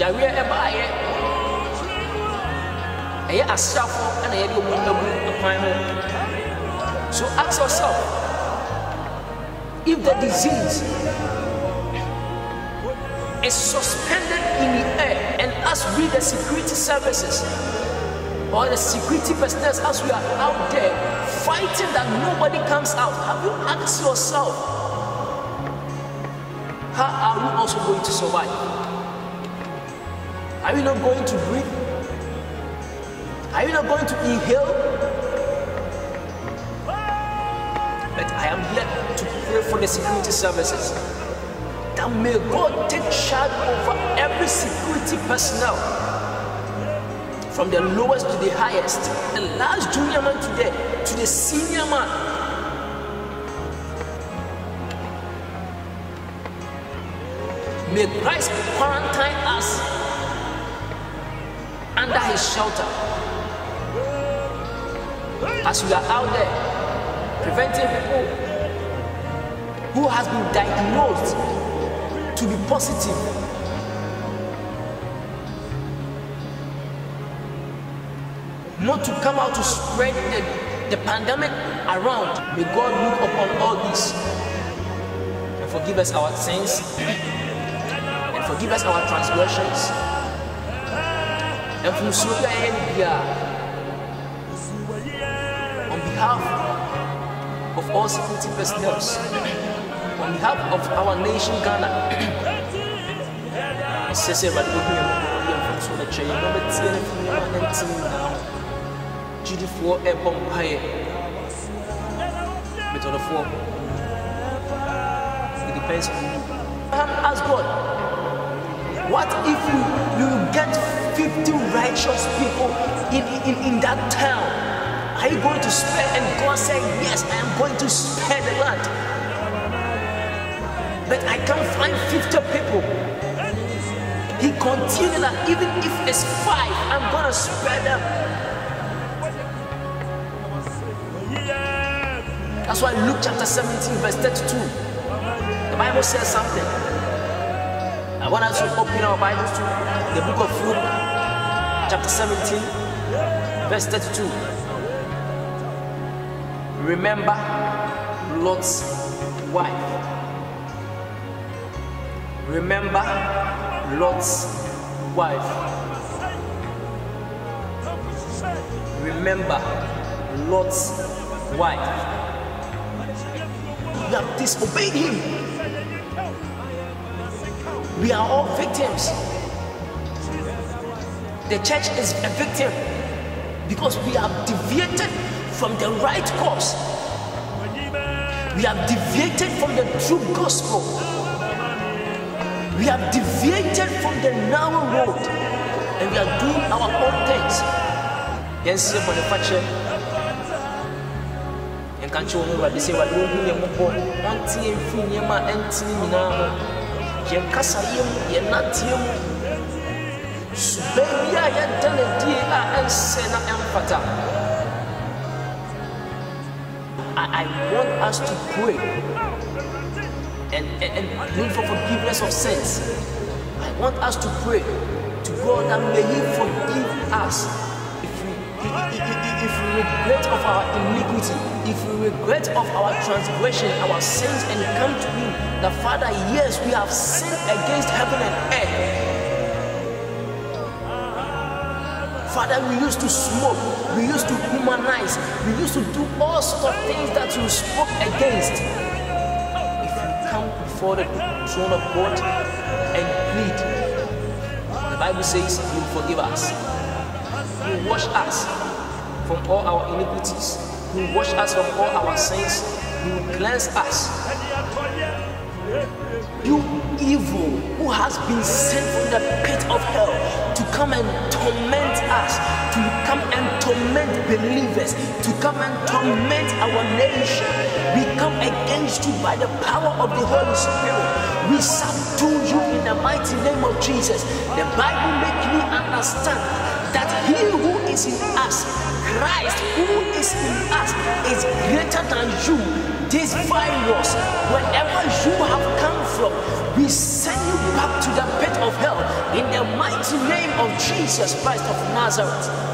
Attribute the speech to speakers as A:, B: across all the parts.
A: agyareɛ ɛbaayɛ ɛyɛ asrafoɔ ɛna yɛde ɔmo abu kwan ho. So ask yourself if the disease is suspended in the air and as we the security services or the security personnel as we are out there fighting that nobody comes out have you asked yourself how are we also going to survive are you not going to breathe? Are you not going to inhale? But i am here to pray for the security services. That may God take charge over every security personnel. From the lowest to the highest, the last junior man to the to the senior man. May Christ quarantine us under his shelter as we are out there preventing people who has been diagnosed to be positive. Not to come out to spread the, the pandemic around. May God look upon all this and forgive us our sins and forgive us our transgressions. And from on behalf of all security personnel, on behalf of our nation Ghana, ɛsɛ sɛ awurade bɛhu yɛ mmɔbɔ yɛ mfomsoɔ no kyɛ yɛ na ɔbɛtie no fi nneɛma a na ntim nyinaa gyidifoɔ ɛbɔ mpaeɛ metɔdɔfoɔ it depends on you. Ask God what if you you get 50 righteous people in, in, in that town are you going to spare and God said yes I am going to spare the land but I can't find 50 people. He continued that even if it's five, I'm gonna spare them. That's why Luke chapter 17, verse 32, the Bible says something. I want us to open our Bibles to the book of Luke, chapter 17, verse 32. Remember Lot's wife. Remember Lot's wife. Remember Lot's wife. We have disobeyed him. We are all victims. The church is a victim because we have deviated from the right course. We have deviated from the true gospel. We have deviated from the narrow road and we are doing our own things. Yes, for the future. And can't you know what they say? What you do, you want to free Yama and Tinina. Yen Casayum, And Fata. I want us to pray and, and, and pray for forgiveness of sins. I want us to pray to God that may He forgive us if we, if we regret of our iniquity, if we regret of our transgression, our sins, and come to Him. The Father, yes, we have sinned against heaven and earth. Father, we used to smoke, we used to humanize, we used to do all sorts of things that you spoke against. If you come before the throne of God and plead, the Bible says will forgive us. Will wash us from all our iniquities. Will wash us from all our sins. Will cleanse us. You evil who has been sent from the pit of hell to come and torment us, to come and torment believers, to come and torment our nation. We come against you by the power of the Holy Spirit. We subdue you in the mighty name of Jesus. The Bible makes me understand that he who is in us, Christ who is in us, is greater than you. This virus, wherever you have come from, we send you back to the pit of hell in the mighty name of Jesus Christ of Nazareth.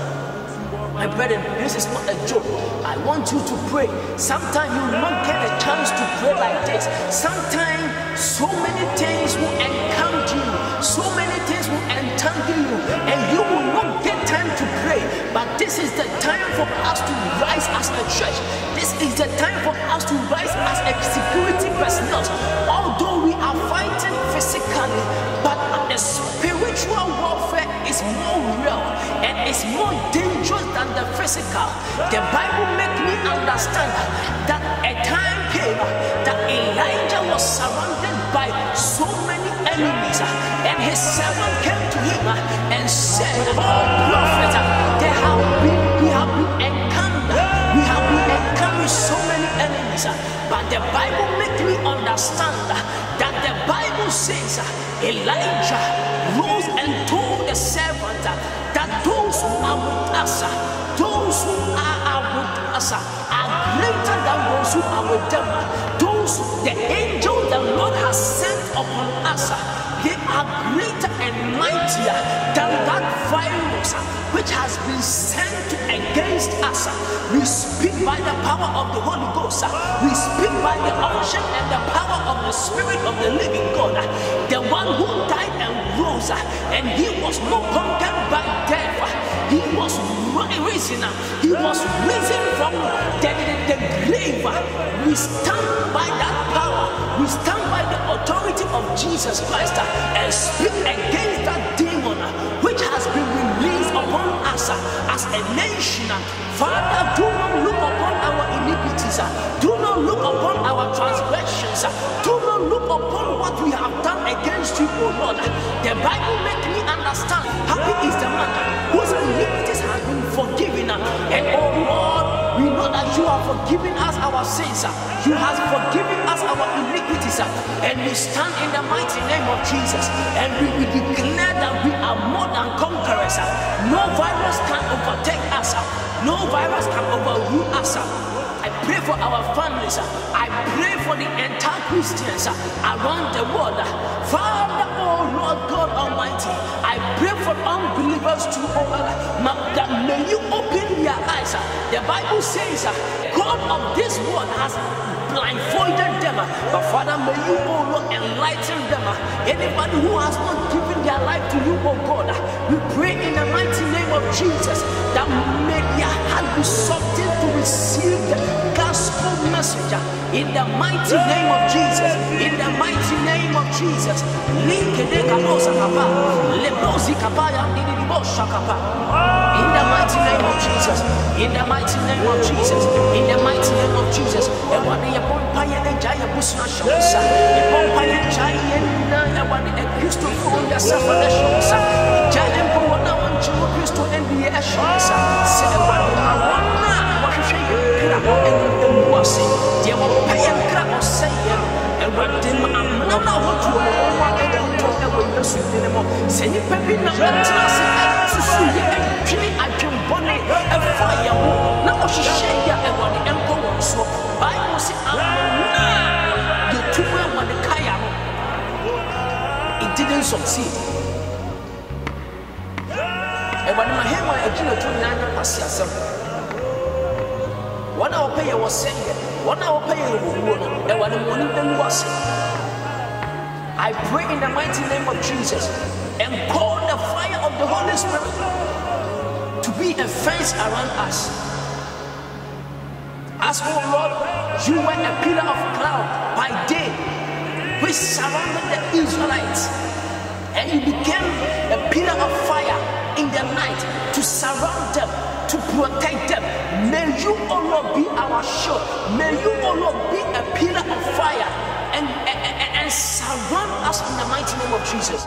A: My brethren, this is not a joke. I want you to pray. Sometimes you will not get a chance to pray like this. Sometimes so many things will encounter you, so many things will entangle you, and you will not get time to pray. But this is the time for us to rise as a church. This is the time for us to rise as a security personnel. Although we are fighting physically, but the spiritual warfare is more real and it's more dangerous than the physical. The Bible makes me understand that a time came that Elijah was surrounded came and said, Oh, prophet, there have been, we have been encountered, we have been encountered so many enemies. But the Bible makes me understand that the Bible says Elijah rose and told the servant that those who are with us, those who are with us, are greater than those who are with them. Those, the angel the Lord has sent upon us, they are greater and mightier than that virus which has been sent against us. We speak by the power of the Holy Ghost. We speak by the unction and the power of the Spirit of the living God. The one who died and rose, and he was not conquered by death. He was risen. He was risen from the, the, the grave. We stand by that. We stand by the authority of Jesus Christ and speak against that demon which has been released upon us as a nation. Father, do not look upon our iniquities. Do not look upon our transgressions. Do not look upon what we have done against you, O Lord. The Bible makes me understand. Happy is the man whose iniquities have been forgiven. And oh you have forgiven us our sins. You have forgiven us our iniquities. And we stand in the mighty name of Jesus. And we, we declare that we are more than conquerors. No virus can overtake us. No virus can overrule us. I pray for our families. I pray for the entire Christians around the world. Father, oh Lord God Almighty, pray for unbelievers to that may you open their eyes. The Bible says, God of this world has blindfolded them. But Father, may you, oh Lord, enlighten them. Anybody who has not given their life to you, oh God, we pray in the mighty name of Jesus that may their heart be softened to receive the gospel message in the mighty name of Jesus. In the mighty name of Jesus. In the mighty name of Jesus. In the mighty name of Jesus. In the mighty name of Jesus. Bọ̀ wọ́n náà wọ́n jí wọ́n kristo ẹ̀ bí ẹ̀ṣọ́nsá. Sẹ ẹ̀wọ̀n ma wọ́n náà wọ́n hwehwẹ́ yẹ nkira ẹ̀wù ase. Deɛ wọ́n pẹ́ yẹ nkira ọ̀sẹ̀ yẹ ẹ̀wọ̀n dè mu amena náà wọ́n tu wọ́n wọ́n wọ́n ẹ̀kọ́tọ̀ ẹ̀wọ̀ yẹsu dè mu. Sẹ nípa bi na ɛtena ase ɛsusu yɛ ɛtwene adwembɔne ɛfa yɛ ho na ɔhyehyɛ yɛ ɛwɔde ɛnkɔ wɔn soɔ bible sɛ amena yɛtu mu ɛwɔde kaya. No it didn't succeed. Eh, ɛwɔde ma hɛma agyina to nyinaa nyɛ kwase asɛm wɔn a wɔpɛ yɛ wɔ sɛ yɛ wɔn a wɔpɛ yɛ wɔ wuo no ɛwɔde ma wɔn bɛwu ase I pray in the mighty name of Jesus. And call the fire of the Holy Spirit to be a fence around us. As oh Lord, you were a pillar of cloud by day, which surrounded the Israelites, and you became a pillar of fire in the night to surround them, to protect them. May you, oh Lord, be our shield. May you, oh Lord, be a pillar of fire and, and, and surround us in the mighty name of Jesus.